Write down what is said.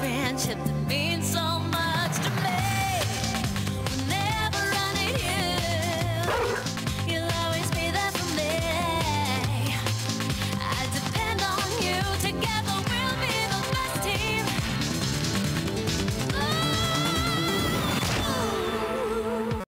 friendship that means